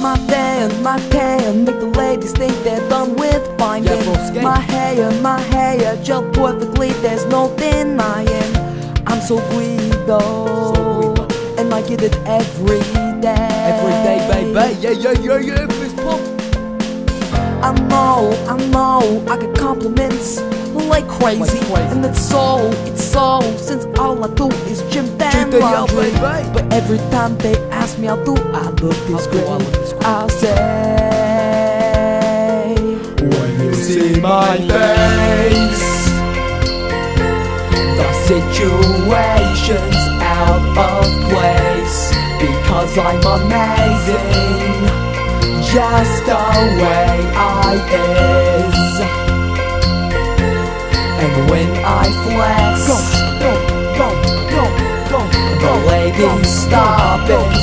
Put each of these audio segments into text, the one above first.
my tan, my tan Make the ladies think they're done with finding Yeah. My hair, my hair Gel perfectly, there's no denying I'm so Guido Guido. And I get it every day Every day, baby. Yeah, yeah, yeah, yeah. Fist pump. I know, I know, I get compliments like crazy, Like crazy. and it's so, it's so, since all I do is gym and laundry. But every time they ask me, how do I look this great? I look this great? I'll say, When you see my face, the situation's out of place because I'm amazing, just the way I is. And when I flex, go, go, go, go, go. the ladies stop and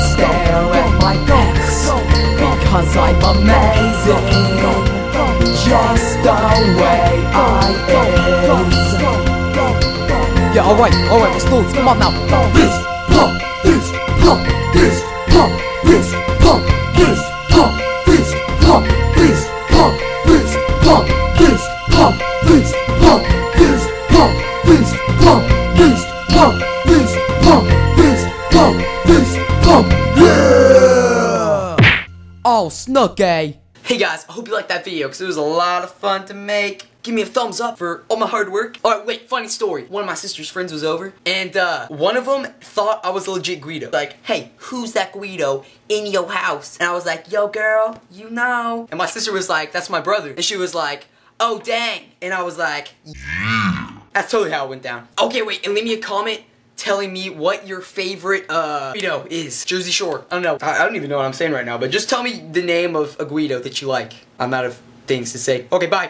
just the way I is. Yeah, alright, alright, let's do it. Come on now. This pump, this pump, this pump, this pump, this pump, this pump, this pump, this pump, this pump, this pump, this pump, this pump, this pump, this pump, this pump, this pump, yeah! Oh, Snooki. Hey guys, I hope you liked that video because it was a lot of fun to make. Give me a thumbs up for all my hard work. Alright, wait, funny story. One of my sister's friends was over, and uh, one of them thought I was a legit Guido. Like, hey, who's that Guido in your house? And I was like, yo girl, you know. And my sister was like, that's my brother. And she was like, oh dang. And I was like, that's totally how it went down. Okay, wait, and leave me a comment telling me what your favorite, uh, Guido is. Jersey Shore. I don't know. I, I don't even know what I'm saying right now, but just tell me the name of a Guido that you like. I'm out of things to say. Okay, bye.